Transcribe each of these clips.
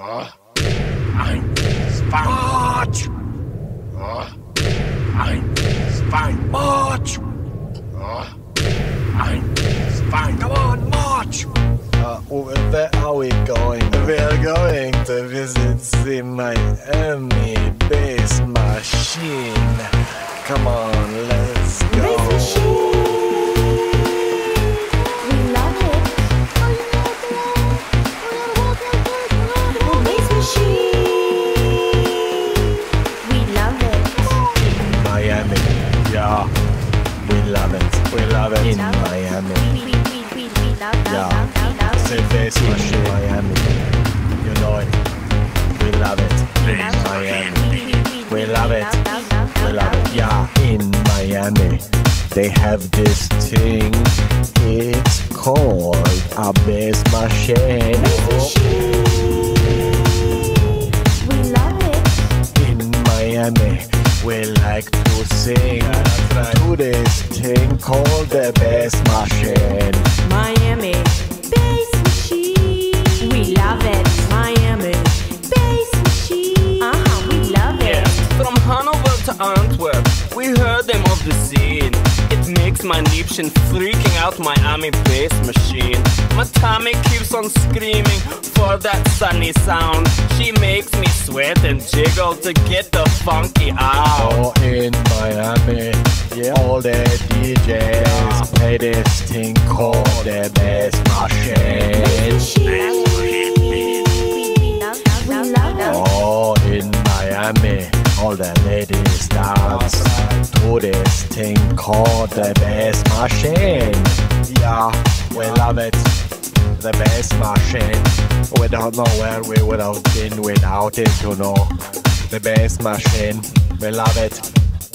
Ein, March! Ein, March! Ein, zwei, come on, March! Uh, where are we going? We're going to visit the Miami Bass Machine. Come on, let's it. We love it in Miami. Yeah, the Bass Machine, Miami. You know it. We love it in Miami. We love it. We love it. Yeah, in Miami. They have this thing. It's called a bass machine. We like to sing to this thing called the bass machine. Miami, Makes my Liebchen freaking out my Miami bass machine. My tummy keeps on screaming for that sunny sound. She makes me sweat and jiggle to get the funky out. Oh, in Miami, all the DJs play this thing called the bass machine. Dance to this thing called the best machine. Yeah, we love it. The best machine. We don't know where we would have been without it, you know. The best machine. We love it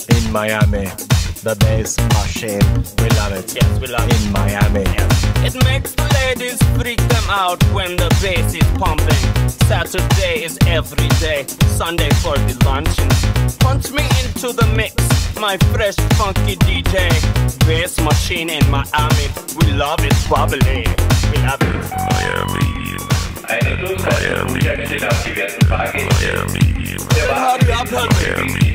in Miami. The bass machine. We love it Yes, we love it. in Miami. It makes the ladies freak them out when the bass is pumping. Saturday is every day, Sunday for the luncheons. Punch me into the mix, my fresh funky DJ. Bass machine in Miami, we love it bubbly. We love it. Eine Flugverbindung steht auf diversen Fahrgästen. Der Wagen Hurry up, hurry. Hey,